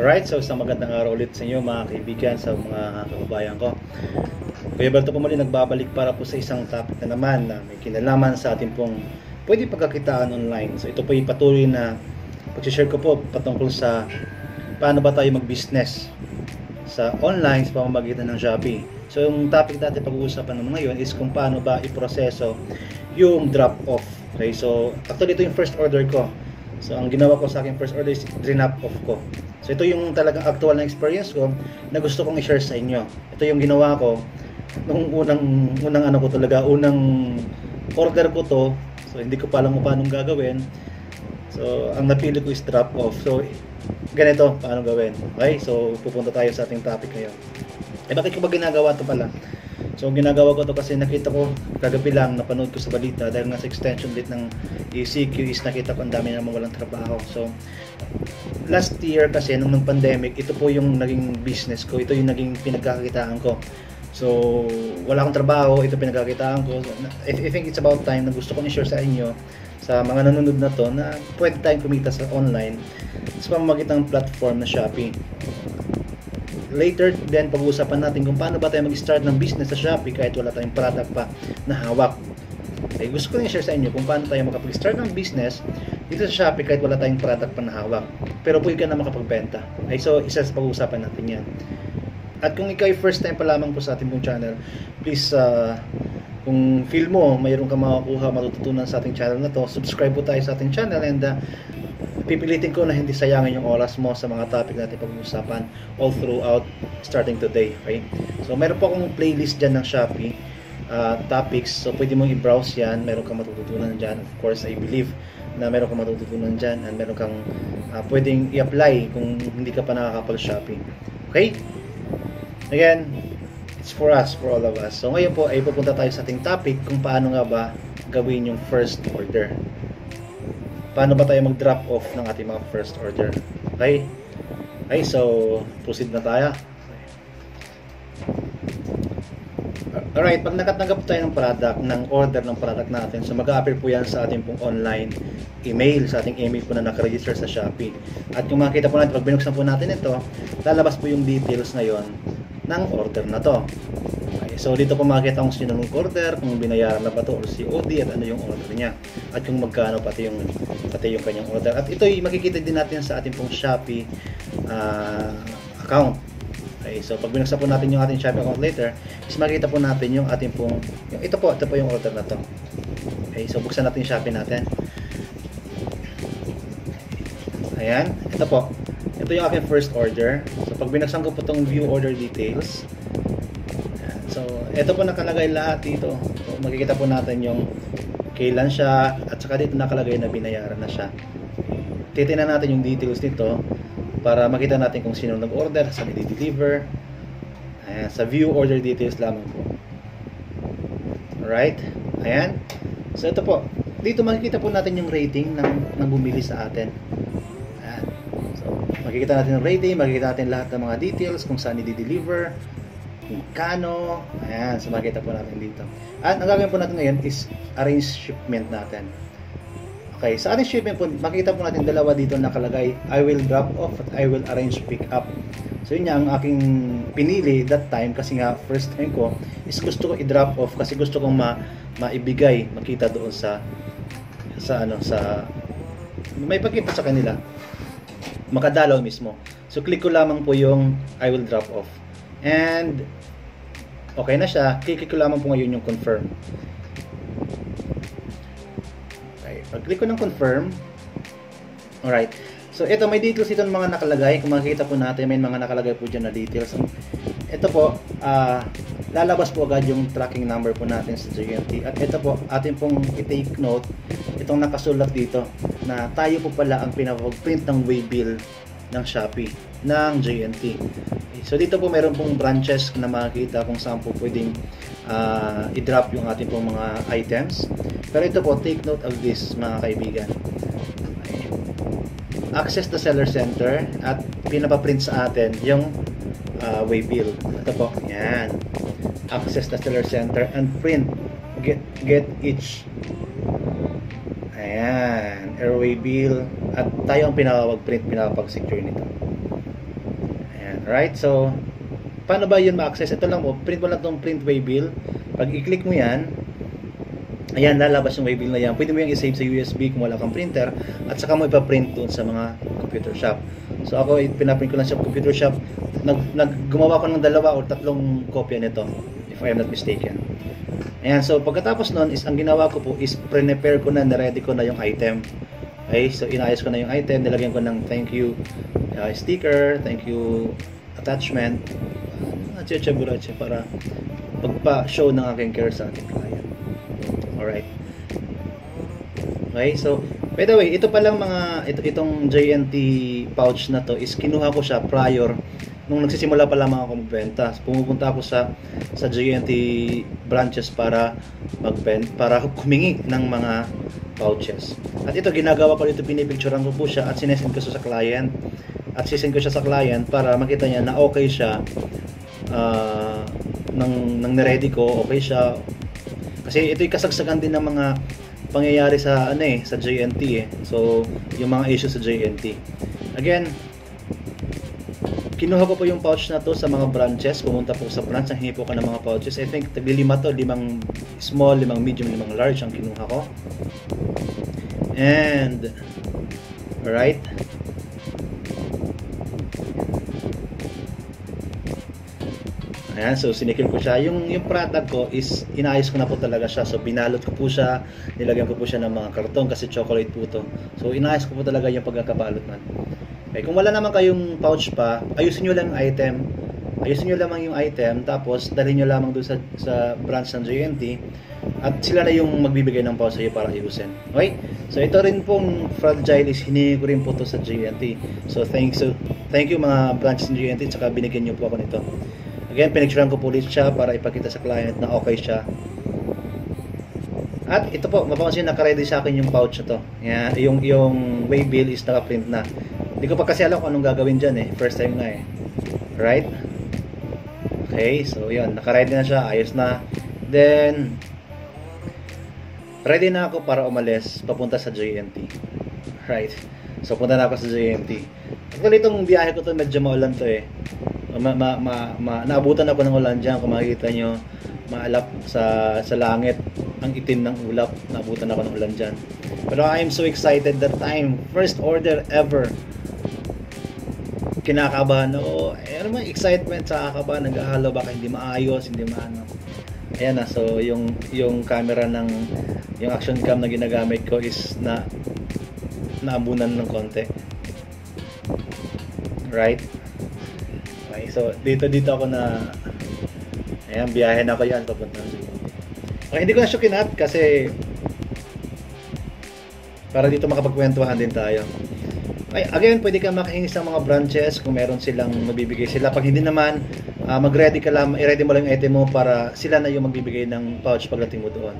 Alright, so isang magandang araw ulit sa inyo mga kaibigan, sa mga kababayan ko. Kuya Balto po muli nagbabalik para po sa isang topic na naman na may kinalaman sa ating pong pwede pagkakitaan online. So ito po yung patuloy na pag-share ko po patungkol sa paano ba tayo mag-business sa online sa pamamagitan ng Shopee. So yung topic natin pag-uusapan naman ngayon is kung paano ba iproseso yung drop-off. Okay, so actually ito yung first order ko. So ang ginawa ko sa aking first order is drop off ko. So ito yung talagang actual na experience ko na gusto kong i-share sa inyo. Ito yung ginawa ko nung unang unang ano ko talaga, unang order ko to. So hindi ko pa alam kung paano gagawin. So ang napili ko is drop off. So ganito paano gawin. Okay? So pupunta tayo sa ating topic ngayon. Eh bakit ko ba ginagawa to pala? So ginagawa ko to kasi nakita ko kagabi lang napanood ko sa balita dahil nga sa extension date ng ECQ is nakita ko ang dami namang walang trabaho. So last year kasi nung nung pandemic, ito po yung naging business ko. Ito yung naging pinagkakakitaan ko. So wala akong trabaho, ito pinagkakitaan ko. So, I, I think it's about time na gusto ko i-share sa inyo sa mga nanonood na to na pwede tayong kumita sa online sa pamamagitan ng platform na Shopee later then pag-uusapan natin kung paano ba tayo mag-start ng business sa Shopee kahit wala tayong product pa na hawak. Okay, gusto ko rin share sa inyo kung paano tayo makapag-start ng business dito sa Shopee kahit wala tayong product pa na hawak. Pero pwede ka na makapagbenta. Okay, so isa sa pag-uusapan natin yan. At kung ikaw ay first time pa lamang po sa ating pong channel, please uh, kung feel mo mayroon ka makukuha, matututunan sa ating channel na to, subscribe po tayo sa ating channel and uh, pipilitin ko na hindi sayangin yung oras mo sa mga topic natin pag-uusapan all throughout starting today. Okay? So, meron po akong playlist dyan ng Shopee uh, topics. So, pwede mong i-browse yan. Meron kang matututunan dyan. Of course, I believe na meron kang matututunan dyan and meron kang uh, pwedeng i-apply kung hindi ka pa nakakapag-Shopee. Okay? Again, it's for us, for all of us. So, ngayon po ay pupunta tayo sa ating topic kung paano nga ba gawin yung first order paano ba tayo mag-drop off ng ating mga first order. Okay? Okay, so proceed na tayo. Alright, pag nakatanggap tayo ng product, ng order ng product natin, so mag-a-appear po yan sa ating pong online email, sa ating email po na nakaregister sa Shopee. At kung makita po natin, pag binuksan po natin ito, lalabas po yung details ngayon ng order na to. Okay, so dito po makikita kung sino ng order, kung binayaran na ba to or COD at ano yung order niya. At kung magkano pati yung pati yung kanyang order. At ito makikita din natin sa ating pong Shopee uh, account. Okay, so pag binuksan po natin yung ating Shopee account later, is makikita po natin yung ating pong yung, ito po, ito po yung order na to. Okay, so buksan natin yung Shopee natin. Ayan, ito po. Ito yung aking first order. So pag binuksan ko po itong view order details, So, ito po nakalagay lahat dito. So, makikita po natin yung kailan siya at saka dito nakalagay na binayaran na siya. Titingnan natin yung details dito para makita natin kung sino nag-order, saan i-deliver. Ayan, sa view order details lamang po. Alright? Ayan. So, ito po. Dito makikita po natin yung rating ng, ng bumili sa atin. Ayan. So, makikita natin yung rating, makikita natin lahat ng mga details, kung saan i-deliver, kung kano. Ayan, so makita po natin dito. At ang gagawin po natin ngayon is arrange shipment natin. Okay, sa ating shipment po, makita po natin dalawa dito nakalagay, I will drop off at I will arrange pick up. So yun ang aking pinili that time kasi nga first time ko is gusto ko i-drop off kasi gusto kong ma maibigay, makita doon sa sa ano sa may pagkita sa kanila makadalaw mismo. So click ko lamang po yung I will drop off. And okay na siya, click ko lamang po ngayon yung confirm. Pag-click ko ng confirm, alright, so ito may details ito ng mga nakalagay, kung makikita po natin, may mga nakalagay po dyan na details. Ito po, uh, lalabas po agad yung tracking number po natin sa GNT. At ito po, atin pong i-take note, itong nakasulat dito, na tayo po pala ang pinapag-print ng waybill ng Shopee, ng JNT. So dito po meron pong branches na makikita kung saan po pwedeng uh, i-drop yung ating pong mga items. Pero ito po, take note of this mga kaibigan. Access the seller center at pinapaprint sa atin yung uh, waybill. Ito po, yan. Access the seller center and print get get each ayan airway bill at tayo ang pinapag-print pinapag-secure nito Ayan, right? So, paano ba yun ma-access? Ito lang po, print mo lang itong print waybill. Pag i-click mo yan, ayan, lalabas yung waybill na yan. Pwede mo yung i-save sa USB kung wala kang printer at saka mo ipaprint doon sa mga computer shop. So ako, pinaprint ko lang sa computer shop. Nag, nag gumawa ko ng dalawa o tatlong kopya nito, if I am not mistaken. Ayan, so pagkatapos nun, is ang ginawa ko po is prepare ko na, na-ready ko na yung item. Okay, so inayos ko na yung item, nilagyan ko ng thank you uh, sticker, thank you attachment, uh, cheche burache para pagpa-show ng aking care sa ating client. Alright. Okay, so by the way, ito pa lang mga ito, itong JNT pouch na to is kinuha ko siya prior nung nagsisimula pa lamang ako magbenta. Pumupunta ako sa sa JNT branches para magbenta para humingi ng mga pouches. At ito ginagawa ko dito pinipicturean ko po siya at sinesend ko sa client. At sisend ko siya sa client para makita niya na okay siya uh, nang nang ready ko, okay siya. Kasi ito'y kasagsagan din ng mga pangyayari sa ano eh, sa JNT eh. So, yung mga issues sa JNT. Again, kinuha ko po yung pouch na to sa mga branches. Pumunta po sa branch, nanghingi po ko ng mga pouches. I think tagli lima to, limang small, limang medium, limang large ang kinuha ko. And, alright. Ayan, so sinikil ko siya. Yung, yung product ko is inayos ko na po talaga siya. So binalot ko po siya, nilagyan ko po siya ng mga karton kasi chocolate po to. So inayos ko po talaga yung pagkakabalot man. Okay, kung wala naman kayong pouch pa, ayusin nyo lang item. Ayusin nyo lamang yung item, tapos dalhin nyo lamang doon sa, sa branch ng JNT at sila na yung magbibigay ng pouch sa iyo para ayusin. Okay? So ito rin pong fragile is hiningi ko rin po to sa JNT. So thanks so, thank you mga branches ng JNT saka binigyan nyo po ako nito. Again, pinicturean ko po ulit siya para ipakita sa client na okay siya. At ito po, mapapansin naka-ready sa akin yung pouch na to. Yan, yung, yung waybill is naka-print na. Hindi ko pa kasi alam kung anong gagawin dyan eh. First time nga eh. Right? Okay, so yun. Naka-ready na siya. Ayos na. Then, ready na ako para umalis papunta sa JNT. Right? So, punta na ako sa JNT. Actually, itong biyahe ko to medyo maulan to eh ma, ma, ma, ma, naabutan ako ng ulan dyan. Kung makikita nyo maalap sa, sa langit ang itim ng ulap. Naabutan ako ng ulan dyan. Pero I am so excited that time first order ever. Kinakabahan ako. Ano man excitement sa kakabahan. Naghahalo baka hindi maayos hindi maano. Ayan na. So yung yung camera ng yung action cam na ginagamit ko is na naabunan ng konti. Right So, dito dito ako na Ayan, biyahe na ako yan papunta sa Okay, hindi ko na siya kinat kasi para dito makapagkwentuhan din tayo. Ay, again, pwede ka makahingi sa mga branches kung meron silang mabibigay sila. Pag hindi naman, uh, mag-ready ka lang, i-ready mo lang yung item mo para sila na yung magbibigay ng pouch pagdating mo doon.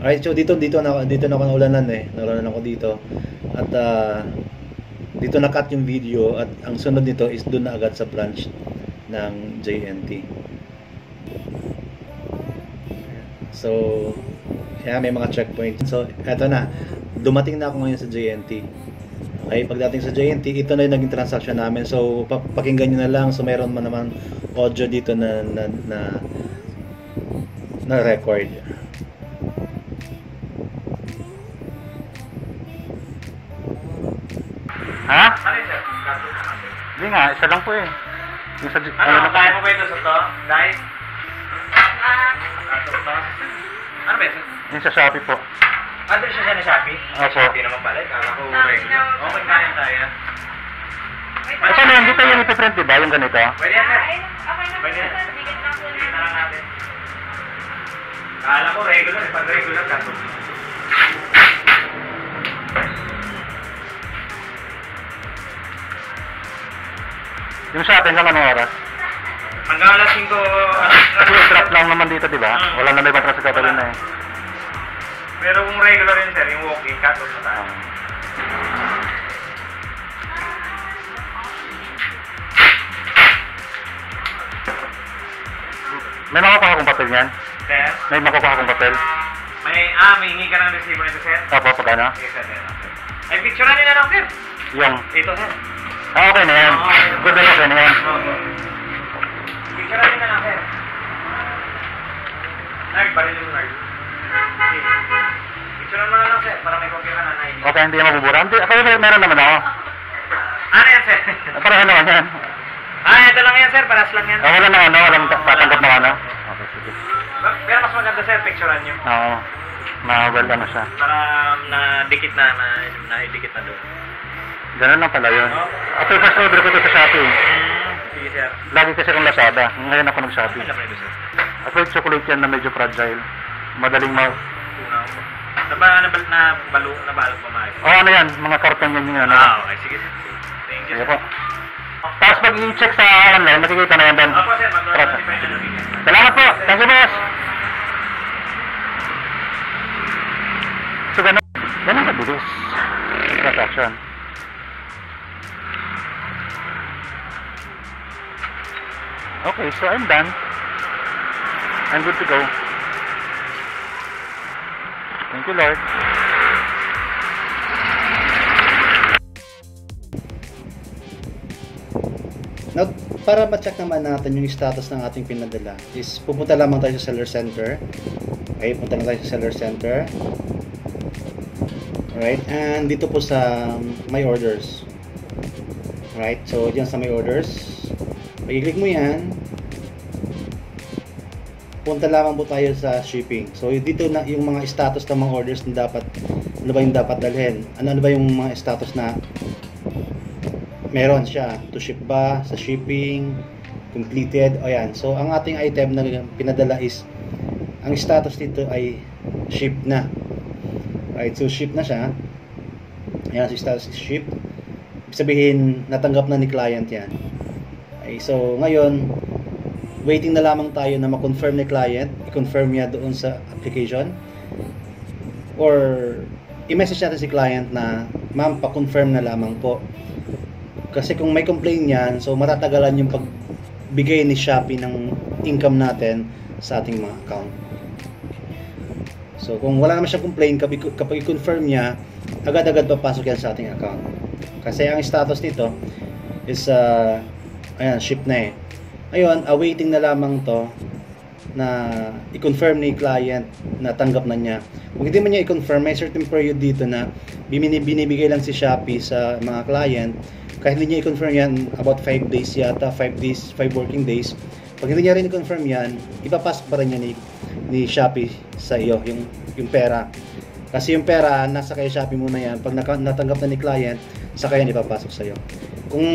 Alright, so dito, dito na, dito na ako naulanan eh. Naulanan ako dito. At uh, dito na-cut yung video at ang sunod nito is doon na agad sa branch ng JNT. So, yeah, may mga checkpoint. So, eto na. Dumating na ako ngayon sa JNT. Okay, pagdating sa JNT, ito na yung naging transaction namin. So, pakinggan nyo na lang. So, mayroon man naman audio dito na na, na, na record. Ha? Hindi nga, isa lang po eh. Yung sa, Ano, na- kaya mo ba ito sa to? Live? Ano ba ito? yung sa Shopee po. Ah, doon siya siya na Shopee? Opo. Shopee naman pala. Kala ko regular. Okay, kaya tayo. Eh, paano yun? Dito yung ipiprint, di ba? Yung ganito? Pwede yan, sir. Okay na Pwede yan. Bigyan lang po Sige na lang natin. Kala ko regular. eh. Pag regular, kaso. Yung sa atin lang anong oras? Hanggang alas 5, Kasi drop lang naman dito, di ba? Wala na may ibang rin na eh. Pero kung regular yun, sir, yung walking, cut off na tayo. Um, may makukuha akong papel yan? Sir, May makukuha akong papel? may, ah, may hingi ka ng receiver nito, sir? Opo, pagkano? Sige, sir, sir. Ay, picture na lang, sir. Yung, Ito, sir. Ah, okay na yan. Magdadala ka na yan. Picture natin na lang, sir. Nerd, baril yung nerd. Okay. Picture na lang, sir, para may copy ka na na ID. Okay, hindi mabubura. Hindi, ako meron naman ako. Ano yan, sir? Pareho naman yan. ah, ito lang yan, sir. Paras lang yan. Ah, wala na ano, walang ta- tatanggap na ano. Okay, sige. Pero mas maganda, sir, picturean nyo. Oo. Ma-well ano siya. Para na-dikit na, na, na-dikit na doon. Ganun lang pala yun. Ako yung first order ko to sa Shopee. Hmm, sige, sir. Lagi kasi akong Lazada. Ngayon ako nag-Shopee. Ano sir? Yung chocolate yan na medyo fragile. Madaling ma... Naba, nabal, na balo, nabalot pa maayos. Oh, ano yan? Mga karton yan yung ano. Ah, okay. Sige, sir. Thank you, sir. po. Tapos pag i-check sa online, makikita na yan doon. Opo, sir. Mag-notify na. Salamat po. Thank you, boss. So, ganun. Ganun kabilis. Transaction. Okay, so I'm done. I'm good to go. Thank you, Lord. Now, para ma-check naman natin yung status ng ating pinadala is pupunta lamang tayo sa seller center. Okay, punta na tayo sa seller center. Alright, and dito po sa my orders. Alright, so dyan sa my orders, pag-click mo yan, punta lamang po tayo sa shipping. So dito na yung mga status ng mga orders na dapat, ano ba yung dapat dalhin? Ano, ano ba yung mga status na meron siya? To ship ba? Sa shipping? Completed? O yan. So ang ating item na pinadala is ang status dito ay ship na. Right? So ship na siya. Ayan so status is ship sabihin natanggap na ni client yan okay, so ngayon waiting na lamang tayo na ma-confirm ni client i-confirm niya doon sa application or i-message natin si client na ma'am pa-confirm na lamang po kasi kung may complaint yan, so matatagalan yung pagbigay ni Shopee ng income natin sa ating mga account. So kung wala naman siyang complaint, kapag i-confirm niya, agad-agad papasok yan sa ating account. Kasi ang status nito is, uh, ayan, ship na eh. Ayun, awaiting na lamang to na i-confirm ni client na tanggap na niya. Kung hindi man niya i-confirm, may certain period dito na binib- binibigay lang si Shopee sa mga client. Kahit hindi niya i-confirm yan, about 5 days yata, 5 days, 5 working days. Pag hindi niya rin i-confirm yan, ipapasok pa rin niya ni, ni Shopee sa iyo, yung, yung pera. Kasi yung pera, nasa kay Shopee muna yan. Pag natanggap na ni client, saka yan ipapasok sa iyo. Kung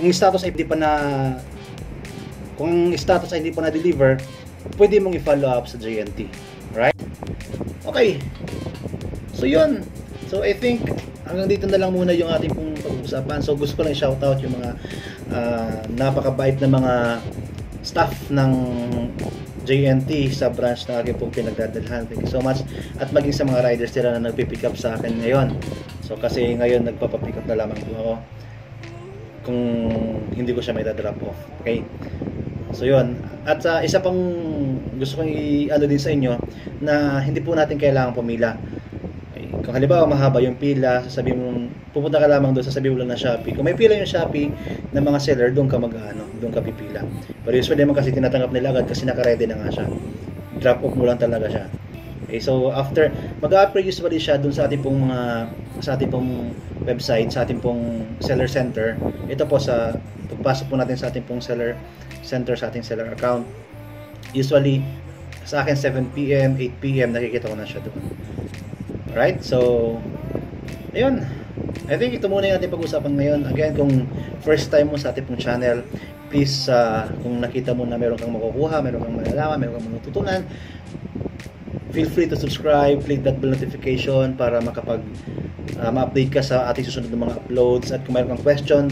yung status ay hindi pa na kung yung status ay hindi pa na-deliver, pwede mong i-follow up sa JNT. Right? Okay. So yun. So I think hanggang dito na lang muna yung ating pong pag-uusapan. So gusto ko lang i-shoutout yung mga ah, napakabait na mga staff ng JNT sa branch na aking pong pinagdadalhan. Thank you so much. At maging sa mga riders nila na nagpipick up sa akin ngayon. So kasi ngayon nagpapapick up na lamang po ako kung hindi ko siya may drop off. Okay? So yun. At sa isa pang gusto kong i-ano din sa inyo na hindi po natin kailangan pumila. Okay. Kung halimbawa mahaba yung pila, sasabihin mo, pupunta ka lamang doon, sasabihin mo lang na Shopee. Kung may pila yung Shopee ng mga seller, doon ka mag-ano, doon ka pipila. Pero usually naman kasi tinatanggap nila agad kasi naka-ready na nga siya. Drop off mo lang talaga siya. Okay, so after mag-upgrade usually siya doon sa ating pong mga sa ating pong website, sa ating pong seller center. Ito po sa pagpasok po natin sa ating pong seller center sa ating seller account. Usually sa akin 7 PM, 8 PM nakikita ko na siya doon. Alright? So ayun. I think ito muna yung ating pag-usapan ngayon. Again, kung first time mo sa ating pong channel, please uh, kung nakita mo na meron kang makukuha, meron kang malalaman, meron kang matutunan, feel free to subscribe, click that bell notification para makapag uh, ma-update ka sa ating susunod na mga uploads at kung mayroon kang question,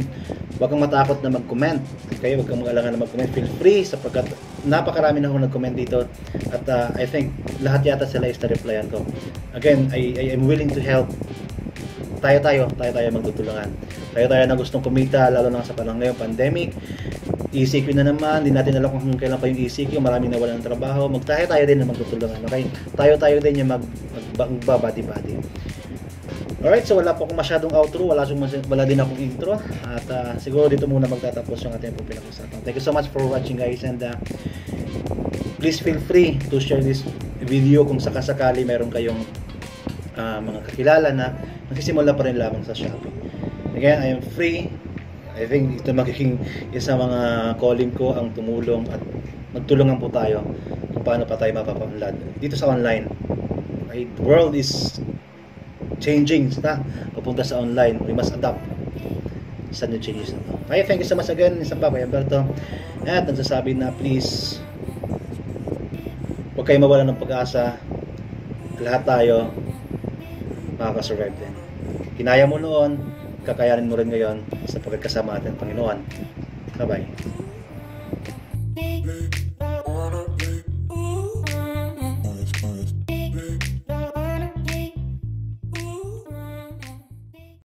huwag kang matakot na mag-comment. Okay, huwag kang mag-alangan na mag-comment. Feel free sapagkat napakarami na ako nag-comment dito at uh, I think lahat yata sila is na-replyan ko. Again, I, I am willing to help. Tayo tayo, tayo tayo magtutulungan. Tayo tayo na gustong kumita lalo na sa panahon ngayon, pandemic. ECQ na naman, hindi natin alam kung kailan pa yung ECQ, maraming nawalan ng trabaho. Magtayo tayo din na magtutulungan, okay? Tayo tayo din yung mag, mag, magbabati-bati. Alright, so wala po akong masyadong outro, wala, wala din akong intro. At ah, siguro dito muna magtatapos yung ating pinag-usapan. Thank you so much for watching guys and ah, please feel free to share this video kung sakasakali meron kayong ah, mga kakilala na nagsisimula pa rin lamang sa Shopee. Again, I am free. I think ito magiging isa mga calling ko ang tumulong at magtulungan po tayo kung paano pa tayo mapapaunlad dito sa online. The world is changing na papunta sa online. We must adapt sa new changes na to. Okay, thank you so much again. Isang pa, Kuya Alberto. At nagsasabi na please huwag kayo mawala ng pag-asa. Lahat tayo makakasurvive din. Kinaya mo noon, kakayanin mo rin ngayon sa pagkakasama natin, Panginoon. Bye-bye.